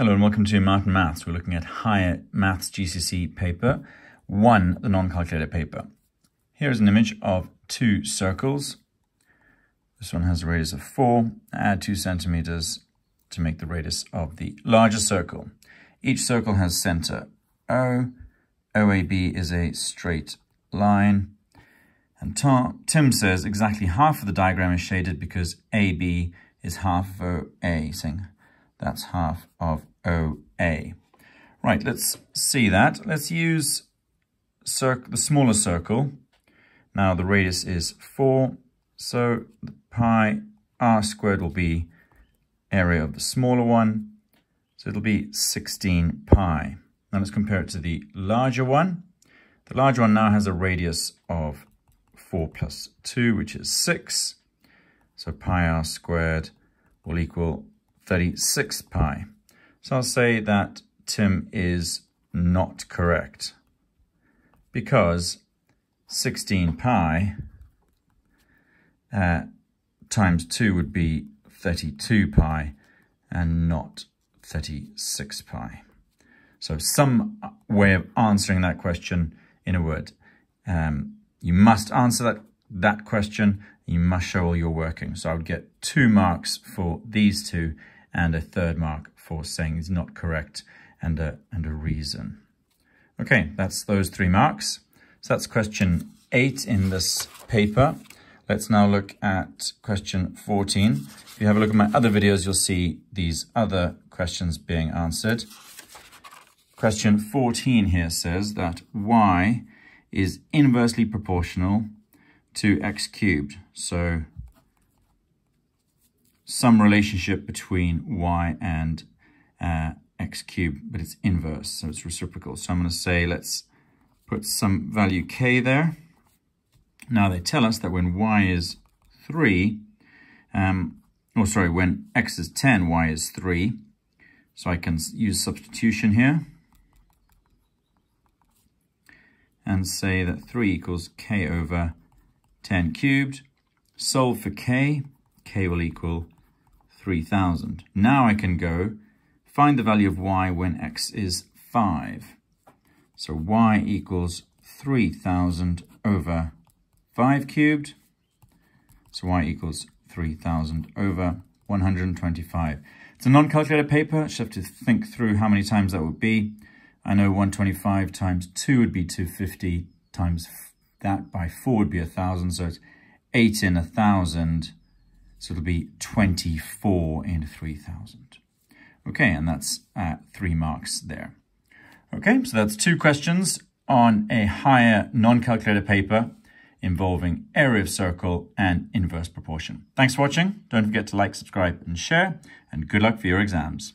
Hello and welcome to Martin Maths. We're looking at higher maths GCSE paper 1, the non-calculator paper. Here's an image of two circles. This one has a radius of 4. Add 2 centimeters to make the radius of the larger circle. Each circle has center O. OAB is a straight line. And Tim says exactly half of the diagram is shaded because AB is half of OA, saying that's half of OA. Right, let's see that. Let's use the smaller circle. Now the radius is 4, so the pi r squared will be area of the smaller one. So it'll be 16 pi. Now let's compare it to the larger one. The larger one now has a radius of 4 plus 2, which is 6. So pi r squared will equal 36 pi. So I'll say that Tim is not correct because 16 pi uh, times 2 would be 32 pi and not 36 pi. So some way of answering that question in a word. Um, you must answer that, that question. You must show all your working. So I would get two marks for these two and a third mark for saying is not correct and a, and a reason. Okay, that's those three marks. So that's question 8 in this paper. Let's now look at question 14. If you have a look at my other videos, you'll see these other questions being answered. Question 14 here says that y is inversely proportional to x cubed. So some relationship between y and uh, x cubed, but it's inverse, so it's reciprocal. So I'm going to say let's put some value k there. Now they tell us that when y is 3, um, oh sorry, when x is 10, y is 3. So I can use substitution here and say that 3 equals k over 10 cubed. Solve for k, k will equal 3000. Now I can go find the value of y when x is 5. So y equals 3000 over 5 cubed. So y equals 3000 over 125. It's a non-calculator paper. I Just have to think through how many times that would be. I know 125 times 2 would be 250 times that by 4 would be 1,000. So it's 8 in 1,000 so it'll be 24 in 3,000. Okay, and that's uh, three marks there. Okay, so that's two questions on a higher non-calculator paper involving area of circle and inverse proportion. Thanks for watching. Don't forget to like, subscribe, and share, and good luck for your exams.